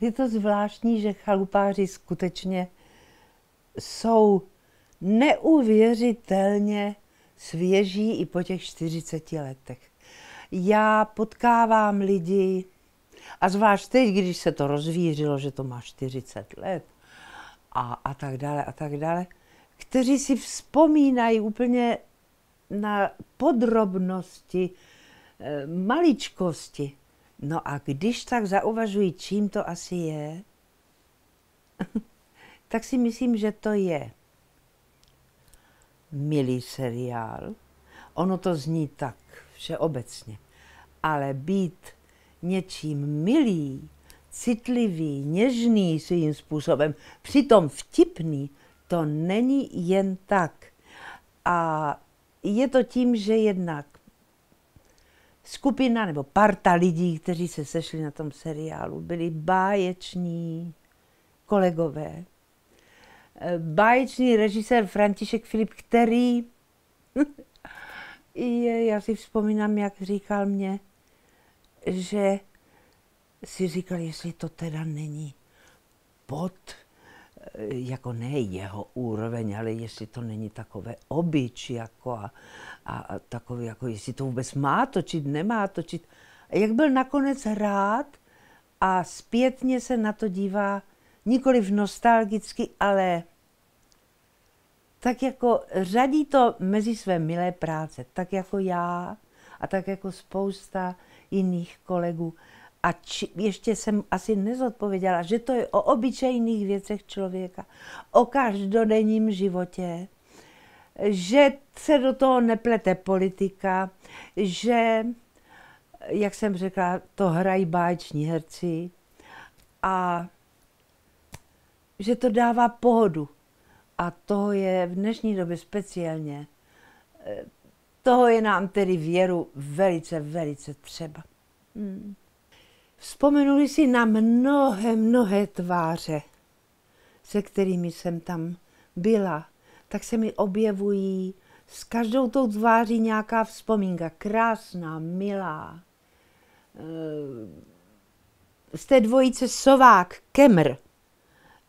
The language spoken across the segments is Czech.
Je to zvláštní, že chalupáři skutečně jsou neuvěřitelně svěží i po těch 40 letech. Já potkávám lidi, a zvlášť teď, když se to rozvířilo, že to má 40 let a, a tak dále a tak dále, kteří si vzpomínají úplně na podrobnosti, eh, maličkosti. No a když tak zauvažují, čím to asi je, tak si myslím, že to je milý seriál. Ono to zní tak všeobecně, ale být něčím milý, citlivý, něžný svým způsobem, přitom vtipný, to není jen tak. A je to tím, že jednak skupina nebo parta lidí, kteří se sešli na tom seriálu, byli báječní kolegové. Báječný režisér František Filip, který, já si vzpomínám, jak říkal mě, že si říkal, jestli to teda není pod, jako ne jeho úroveň, ale jestli to není takové obyč, jako a, a, a takový, jako jestli to vůbec má točit, nemá točit. A jak byl nakonec rád a zpětně se na to dívá nikoliv nostalgicky, ale tak jako řadí to mezi své milé práce, tak jako já a tak jako spousta jiných kolegů. A či, ještě jsem asi nezodpověděla, že to je o obyčejných věcech člověka, o každodenním životě, že se do toho neplete politika, že, jak jsem řekla, to hrají báječní herci a že to dává pohodu. A to je v dnešní době speciálně toho je nám tedy věru velice, velice třeba. Hmm. Vzpomenuli si na mnohé, mnohé tváře, se kterými jsem tam byla, tak se mi objevují s každou tou tváří nějaká vzpomínka, krásná, milá. Eh, z té dvojice Sovák, Kemr,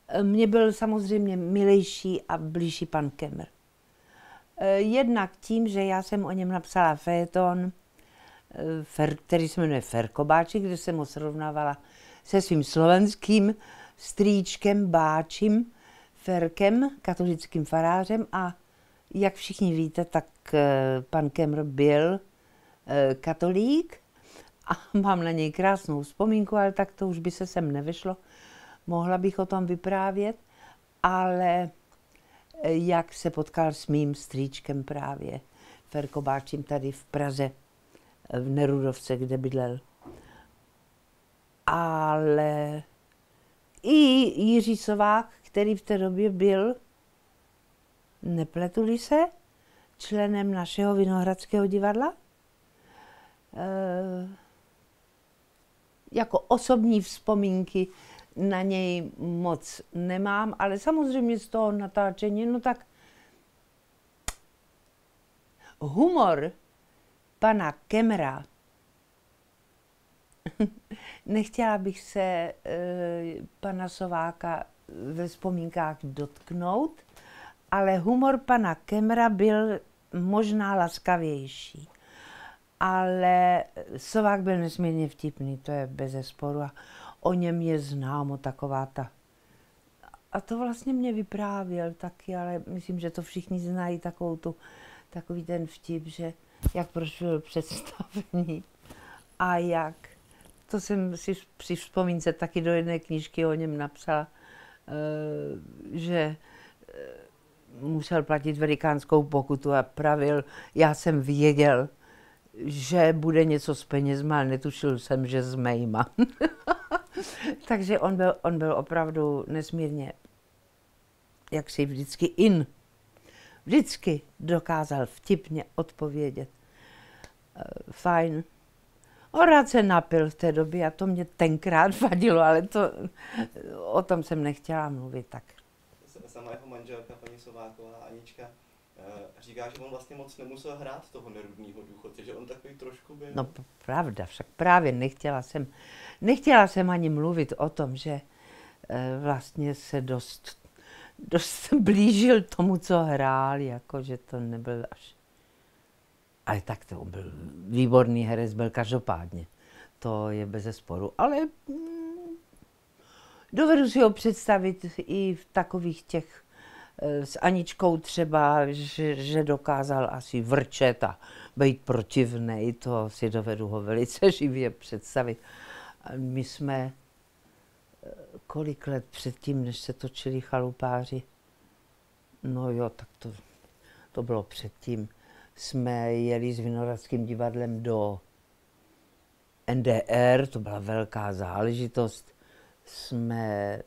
eh, mně byl samozřejmě milejší a blížší pan Kemr. Eh, jednak tím, že já jsem o něm napsala fejeton, eh, který se jmenuje Ferkobáček, kde jsem ho srovnávala se svým slovenským strýčkem Báčím, Ferkem, katolickým farářem. A jak všichni víte, tak eh, pan Kemr byl katolík. A mám na něj krásnou vzpomínku, ale tak to už by se sem nevešlo. Mohla bych o tom vyprávět, ale jak se potkal s mým strýčkem právě, Ferkobáčím tady v Praze, v Nerudovce, kde bydlel. Ale i Jiří Sovák, který v té době byl, nepletuli se, členem našeho Vinohradského divadla. E, jako osobní vzpomínky na něj moc nemám, ale samozřejmě z toho natáčení, no tak humor pana Kemra, nechtěla bych se e, pana Sováka ve vzpomínkách dotknout, ale humor pana Kemra byl možná laskavější. Ale Sovák byl nesmírně vtipný, to je bez sporu. A o něm je známo taková ta. A to vlastně mě vyprávěl taky, ale myslím, že to všichni znají takovou tu, takový ten vtip, že jak prošel představení a jak. To jsem si při vzpomínce taky do jedné knížky o něm napsala, eh, že eh, musel platit velikánskou pokutu a pravil, já jsem věděl, že bude něco s penězma, ale netušil jsem, že s mejma. Takže on byl, on byl opravdu nesmírně, jak si vždycky in. Vždycky dokázal vtipně odpovědět. Eh, fajn. On rád se napil v té době a to mě tenkrát vadilo, ale to, o tom jsem nechtěla mluvit tak. Sama jeho manželka, paní Sováková, Anička, říká, že on vlastně moc nemusel hrát toho nerudního důchodce, že on takový trošku byl. No pravda, však právě nechtěla jsem, nechtěla jsem ani mluvit o tom, že eh, vlastně se dost, dost blížil tomu, co hrál, jako že to nebyl až... Ale tak to byl výborný herec, byl každopádně. To je bez sporu. Ale mm, dovedu si ho představit i v takových těch Eh, s Aničkou třeba, že, že dokázal asi vrčet a být protivný, to si dovedu ho velice živě představit. My jsme eh, kolik let předtím, než se točili chalupáři, no jo, tak to, to bylo předtím, jsme jeli s Vinohradským divadlem do NDR, to byla velká záležitost. Jsme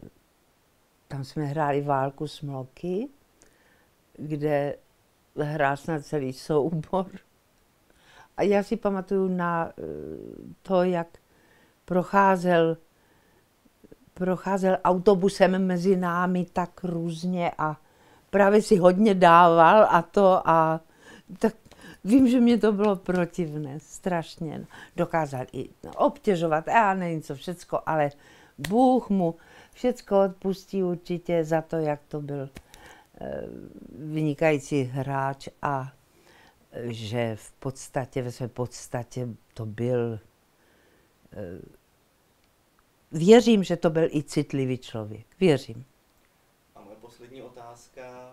tam jsme hráli válku smloky, kde hrál snad celý soubor. A já si pamatuju na eh, to, jak procházel, procházel autobusem mezi námi tak různě a právě si hodně dával a to a tak vím, že mě to bylo protivné, strašně. Dokázal i obtěžovat, já nevím co všecko, ale Bůh mu všecko odpustí určitě za to, jak to byl eh, vynikající hráč a eh, že v podstatě, ve své podstatě to byl, eh, věřím, že to byl i citlivý člověk, věřím. A moje poslední otázka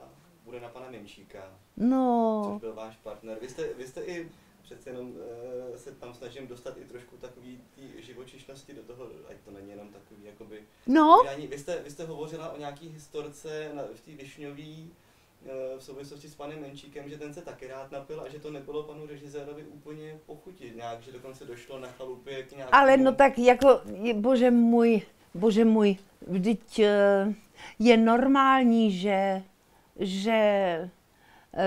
bude na pana Menšíka. No. Což byl váš partner. Vy jste, vy jste i přece jenom uh, se tam snažím dostat i trošku takový tý živočišnosti do toho, ať to není jenom takový jakoby... No. Vydání. Vy jste, vy jste hovořila o nějaký historce na, v té Višňový uh, v souvislosti s panem Menčíkem, že ten se taky rád napil a že to nebylo panu režisérovi úplně pochutit nějak, že dokonce došlo na chalupě k nějakému... Ale no tak jako, bože můj, bože můj, vždyť uh, je normální, že, že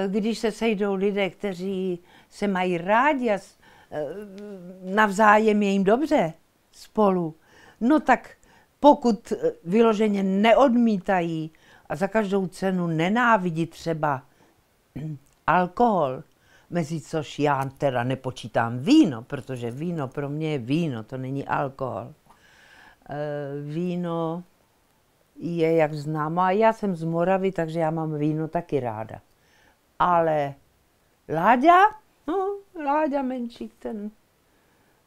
když se sejdou lidé, kteří se mají rádi a eh, navzájem je jim dobře spolu, no tak pokud eh, vyloženě neodmítají a za každou cenu nenávidí třeba alkohol, mezi což já teda nepočítám víno, protože víno pro mě je víno, to není alkohol. Eh, víno je, jak známo, a já jsem z Moravy, takže já mám víno taky ráda. Ale Láďa, No, Láďa Menšík, ten,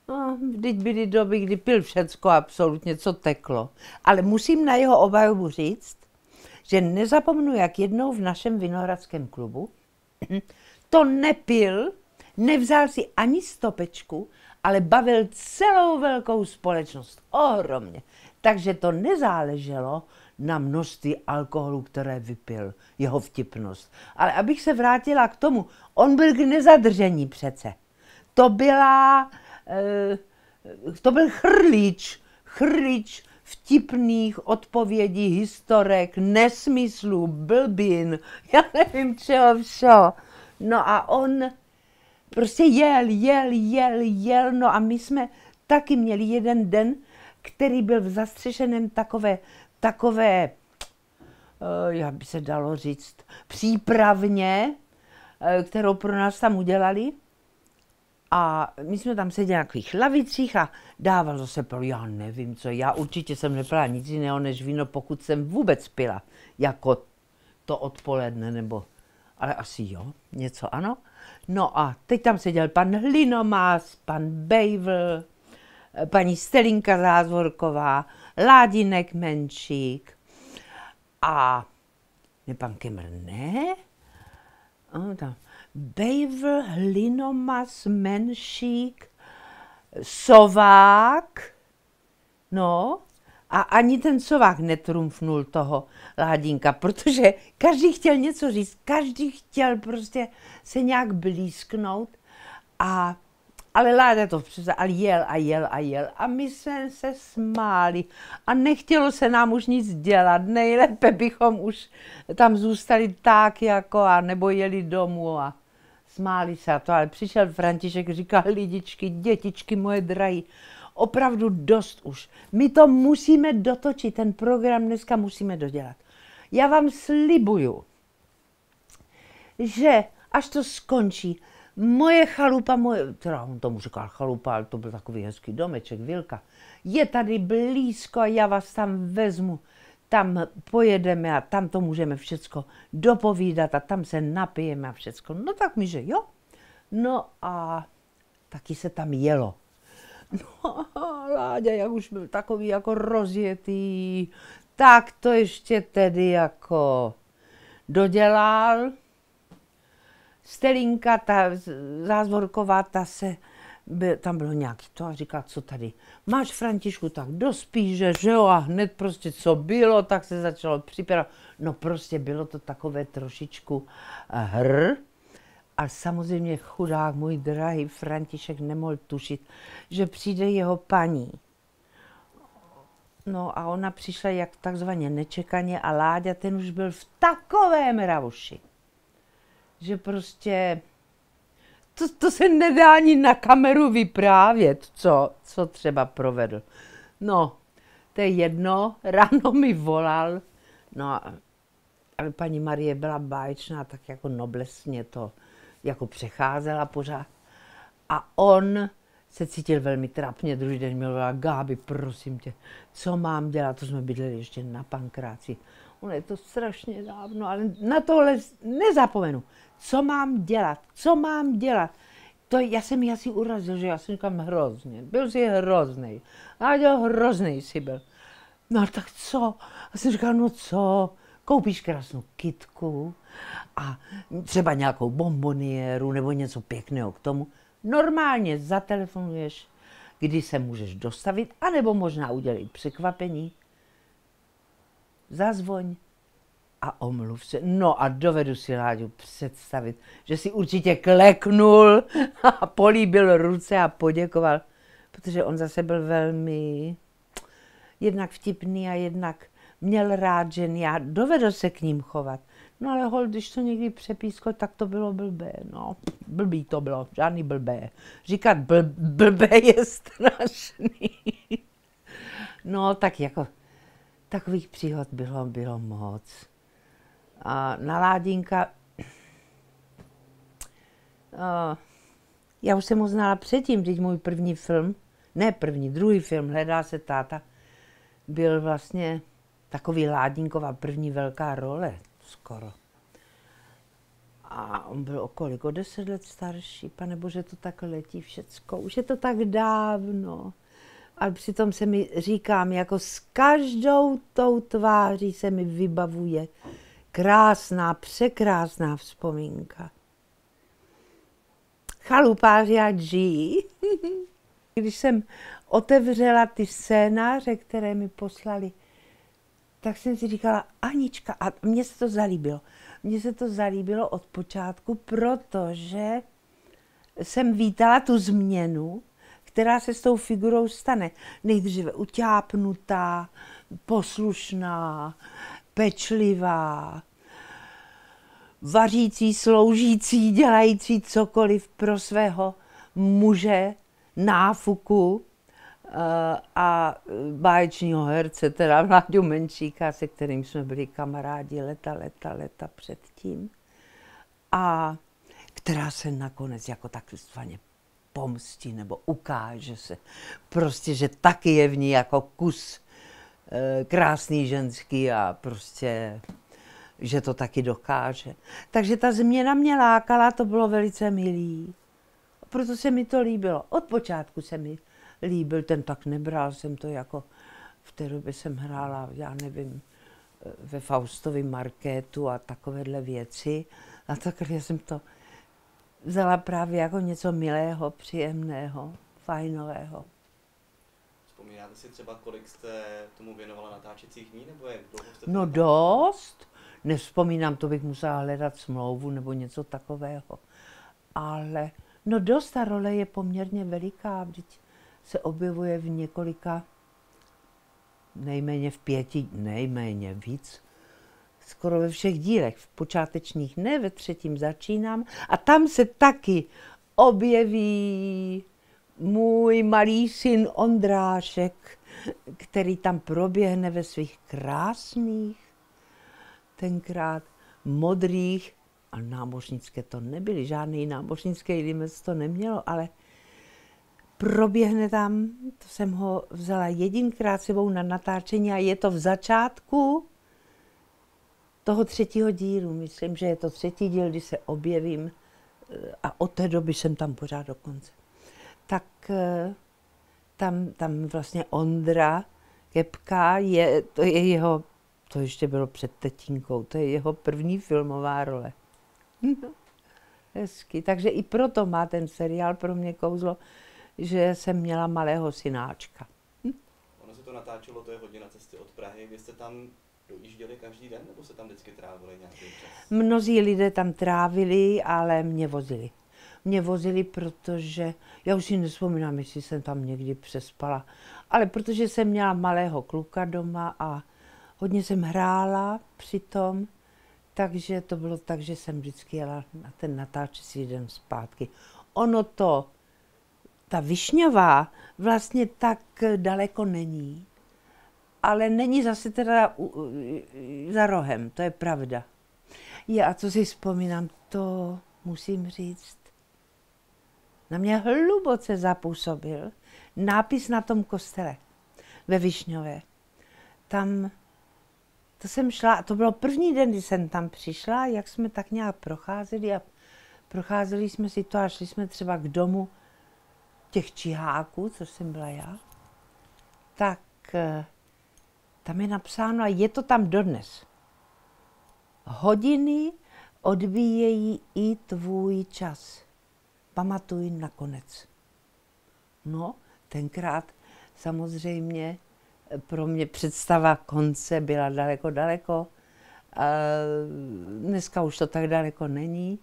no, vždyť byly doby, kdy pil všecko absolutně, co teklo. Ale musím na jeho obhajobu říct, že nezapomnu, jak jednou v našem vinohradském klubu to nepil, nevzal si ani stopečku, ale bavil celou velkou společnost. Ohromně. Takže to nezáleželo na množství alkoholu, které vypil, jeho vtipnost. Ale abych se vrátila k tomu, on byl k nezadržení přece. To byla, eh, to byl chrlíč, chrlíč vtipných odpovědí, historek, nesmyslů, blbin, já nevím čeho všeho. No a on prostě jel, jel, jel, jel, no a my jsme taky měli jeden den, který byl v zastřešeném takové takové, eh, jak by se dalo říct, přípravně, eh, kterou pro nás tam udělali. A my jsme tam seděli na takových lavicích a dával se pro, já nevím co, já určitě jsem nepila nic jiného než víno, pokud jsem vůbec pila, jako to odpoledne, nebo, ale asi jo, něco ano. No a teď tam seděl pan Hlinomás, pan Bejvl, paní Stelinka Zázvorková, Ládinek Menšík a ne pan Kemr, ne? Bejvl, Hlinomas, Menšík, Sovák, no, a ani ten Sovák netrumfnul toho Ládinka, protože každý chtěl něco říct, každý chtěl prostě se nějak blízknout a ale Láďa to přece, ale jel a jel a jel. A my jsme se smáli a nechtělo se nám už nic dělat. Nejlépe bychom už tam zůstali tak jako a nebo jeli domů a smáli se a to. Ale přišel František, říkal, lidičky, dětičky moje drahé, opravdu dost už. My to musíme dotočit, ten program dneska musíme dodělat. Já vám slibuju, že až to skončí, moje chalupa, moje, teda on tomu říkal chalupa, ale to byl takový hezký domeček, vilka, je tady blízko a já vás tam vezmu, tam pojedeme a tam to můžeme všecko dopovídat a tam se napijeme a všecko. No tak mi, že jo. No a taky se tam jelo. No, Láďa, jak už byl takový jako rozjetý, tak to ještě tedy jako dodělal. Stelinka, ta zázvorková, ta se, by, tam bylo nějaký to a říká, co tady, máš Františku, tak dospíže, že jo, a hned prostě co bylo, tak se začalo připravovat. No prostě bylo to takové trošičku eh, hr, a samozřejmě chudák, můj drahý František nemohl tušit, že přijde jeho paní. No a ona přišla jak takzvaně nečekaně a Láďa ten už byl v takovém rauši, že prostě to, to se nedá ani na kameru vyprávět, co, co třeba provedl. No, to je jedno, ráno mi volal, no ale paní Marie byla báječná, tak jako noblesně to jako přecházela pořád. A on se cítil velmi trapně, druhý den měl volal, Gáby, prosím tě, co mám dělat, to jsme bydleli ještě na pankráci. Ono je to strašně dávno, ale na tohle nezapomenu. Co mám dělat? Co mám dělat? To já jsem ji asi urazil, že já jsem říkám hrozně. Byl jsi hrozný. A jo, hrozný jsi byl. No tak co? A jsem říkal, no co? Koupíš krásnou kitku a třeba nějakou bombonieru nebo něco pěkného k tomu. Normálně zatelefonuješ, kdy se můžeš dostavit, anebo možná udělat překvapení. Zazvoň a omluv se. No a dovedu si Láďu představit, že si určitě kleknul a políbil ruce a poděkoval, protože on zase byl velmi jednak vtipný a jednak měl rád ženy a dovedl se k ním chovat. No ale hol, když to někdy přepískl, tak to bylo blbé, no. Blbý to bylo, žádný blbé. Říkat bl, blbé je strašný. No tak jako takových příhod bylo, bylo moc. A na Ládinka, a, já už jsem ho znala předtím, když můj první film, ne první, druhý film, Hledá se táta, byl vlastně takový Ládinková první velká role skoro. A on byl o kolik? O deset let starší. Pane bože, to tak letí všecko. Už je to tak dávno. Ale přitom se mi říkám, jako s každou tou tváří se mi vybavuje krásná, překrásná vzpomínka. Chalupáři ať žijí. Když jsem otevřela ty scénáře, které mi poslali, tak jsem si říkala, Anička, a mně se to zalíbilo. Mně se to zalíbilo od počátku, protože jsem vítala tu změnu, která se s tou figurou stane. Nejdříve utápnutá, poslušná, pečlivá, vařící, sloužící, dělající cokoliv pro svého muže, náfuku, a báječního herce, teda Vláďu Menšíka, se kterým jsme byli kamarádi leta, leta, leta předtím. A která se nakonec jako takzvaně pomstí nebo ukáže se. Prostě, že taky je v ní jako kus e, krásný ženský a prostě, že to taky dokáže. Takže ta změna mě lákala, to bylo velice milý. Proto se mi to líbilo. Od počátku se mi líbil, ten tak nebral jsem to jako, v té době jsem hrála, já nevím, ve Faustovi marketu a takovéhle věci. A tak já jsem to vzala právě jako něco milého, příjemného, fajnového. Vzpomínáte si třeba, kolik jste tomu věnovala natáčecích dní, nebo jak dlouho jste No dost. Nevzpomínám, to bych musela hledat smlouvu nebo něco takového. Ale no dost, ta role je poměrně veliká, vždyť se objevuje v několika, nejméně v pěti, nejméně víc, skoro ve všech dílech. V počátečních ne, ve třetím začínám. A tam se taky objeví můj malý syn Ondrášek, který tam proběhne ve svých krásných, tenkrát modrých A námořnické to nebyly, žádný námořnický limec to nemělo, ale proběhne tam, to jsem ho vzala jedinkrát sebou na natáčení a je to v začátku toho třetího dílu. Myslím, že je to třetí díl, kdy se objevím eh, a od té doby jsem tam pořád do konce. Tak eh, tam, tam vlastně Ondra Kepka, je, to je jeho, to ještě bylo před tetínkou, to je jeho první filmová role. Hezky, takže i proto má ten seriál pro mě kouzlo, že jsem měla malého synáčka. Ono se to natáčelo, to je hodně na cestě od Prahy. Vy jste tam dojížděli každý den, nebo se tam vždycky trávili nějaký čas? Mnozí lidé tam trávili, ale mě vozili. Mě vozili, protože, já už si nespomínám, jestli jsem tam někdy přespala, ale protože jsem měla malého kluka doma a hodně jsem hrála přitom, takže to bylo tak, že jsem vždycky jela na ten natáčecí den zpátky. Ono to, ta Višňová vlastně tak daleko není, ale není zase teda za rohem, to je pravda. A co si vzpomínám, to musím říct, na mě hluboce zapůsobil nápis na tom kostele ve Višňové. Tam, to jsem šla, to bylo první den, kdy jsem tam přišla, jak jsme tak nějak procházeli a procházeli jsme si to a šli jsme třeba k domu těch čiháků, co jsem byla já, tak eh, tam je napsáno, a je to tam dodnes. Hodiny odvíjejí i tvůj čas. Pamatuj nakonec. No, tenkrát samozřejmě pro mě představa konce byla daleko, daleko. Dneska už to tak daleko není,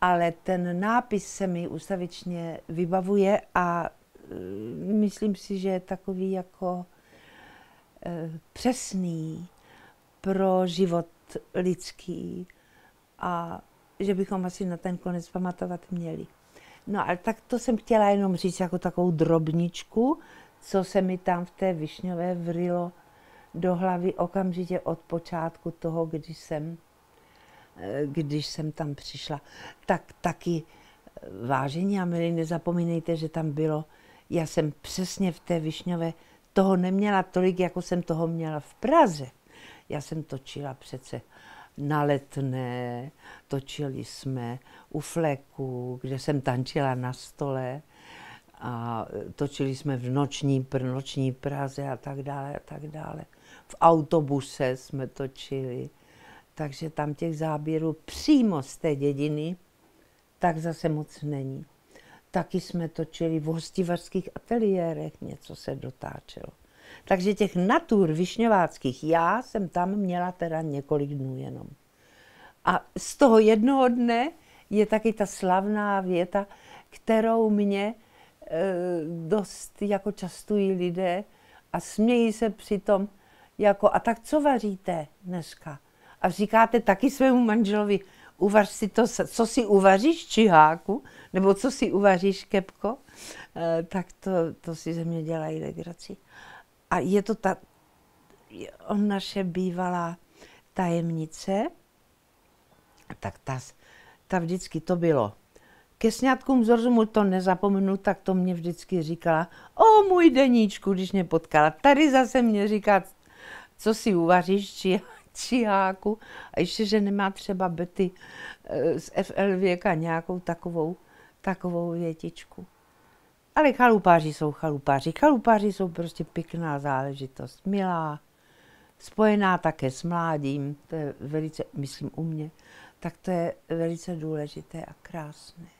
ale ten nápis se mi ustavičně vybavuje a e, myslím si, že je takový jako přesný pro život lidský a že bychom asi na ten konec pamatovat měli. No ale tak to jsem chtěla jenom říct jako takovou drobničku, co se mi tam v té Višňové vrilo do hlavy okamžitě od počátku toho, když jsem, eh, když jsem tam přišla. Tak taky eh, vážení a milí, nezapomínejte, že tam bylo, já jsem přesně v té Višňové toho neměla tolik, jako jsem toho měla v Praze. Já jsem točila přece na letné, točili jsme u fleku, kde jsem tančila na stole a točili jsme v noční, noční Praze a tak dále a tak dále. V autobuse jsme točili, takže tam těch záběrů přímo z té dědiny tak zase moc není. Taky jsme točili v hostivařských ateliérech, něco se dotáčelo. Takže těch natur višňováckých, já jsem tam měla teda několik dnů jenom. A z toho jednoho dne je taky ta slavná věta, kterou mě e, dost jako častují lidé a smějí se přitom jako, a tak co vaříte dneska? A říkáte taky svému manželovi, uvař si to, co si uvaříš, čiháku, nebo co si uvaříš, kepko, e, tak to, to si ze mě dělají legraci. A je to ta, on naše bývalá tajemnice, tak ta, ta vždycky to bylo. Ke sňatkům z rozumu to nezapomenu, tak to mě vždycky říkala, o můj deníčku, když mě potkala. Tady zase mě říká, co si uvaříš, či, čiháku. A ještě, že nemá třeba Betty eh, z FL věka nějakou takovou, takovou větičku. Ale chalupáři jsou chalupáři. Chalupáři jsou prostě pěkná záležitost, milá, spojená také s mládím, to je velice, myslím u mě, tak to je velice důležité a krásné.